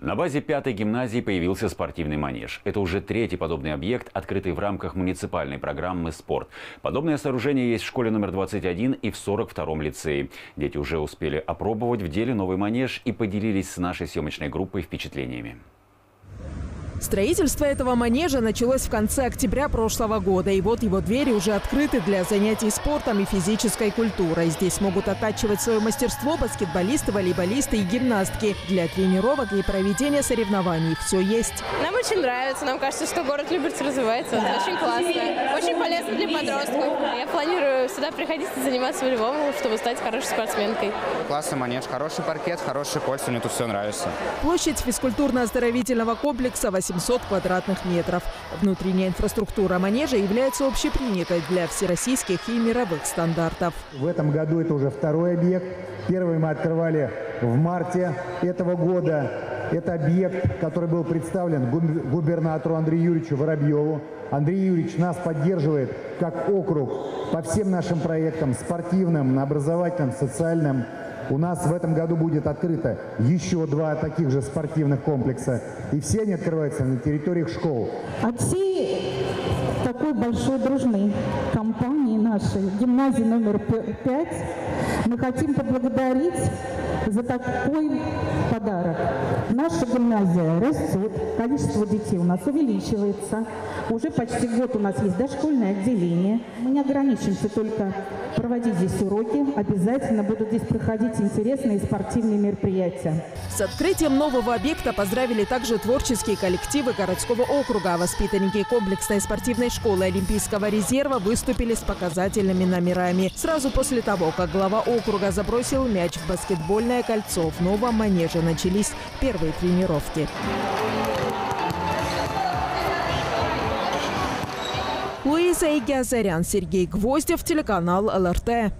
На базе пятой гимназии появился спортивный манеж. Это уже третий подобный объект, открытый в рамках муниципальной программы «Спорт». Подобное сооружение есть в школе номер 21 и в 42-м лицее. Дети уже успели опробовать в деле новый манеж и поделились с нашей съемочной группой впечатлениями. Строительство этого манежа началось в конце октября прошлого года. И вот его двери уже открыты для занятий спортом и физической культурой. Здесь могут оттачивать свое мастерство баскетболисты, волейболисты и гимнастки. Для тренировок и проведения соревнований все есть. Нам очень нравится. Нам кажется, что город Люберцы развивается. Это очень классно. Очень полезно для подростков. Я планирую сюда приходить и заниматься волейболом, чтобы стать хорошей спортсменкой. Классный манеж, хороший паркет, хороший кольца. Мне тут все нравится. Площадь физкультурно-оздоровительного комплекса 800 квадратных метров. Внутренняя инфраструктура манежа является общепринятой для всероссийских и мировых стандартов. В этом году это уже второй объект. Первый мы открывали в марте этого года. Это объект, который был представлен губернатору Андрею Юрьевичу Воробьеву. Андрей Юрьевич нас поддерживает как округ по всем нашим проектам спортивным, образовательным, социальным. У нас в этом году будет открыто еще два таких же спортивных комплекса. И все они открываются на территориях школ. От всей такой большой дружной компании нашей, гимназии номер 5, мы хотим поблагодарить за такой подарок. Наша гимназия растет, количество детей у нас увеличивается. Уже почти год у нас есть дошкольное отделение. Мы не ограничимся только проводить здесь уроки. Обязательно будут здесь проходить интересные спортивные мероприятия. С открытием нового объекта поздравили также творческие коллективы городского округа. Воспитанники комплексной спортивной школы Олимпийского резерва выступили с показательными номерами. Сразу после того, как глава округа забросил мяч в баскетбольное кольцо, в новом манеже начались первые тренировки. Луиза Игиазарян, Сергей Гвоздев, телеканал ЛРТ.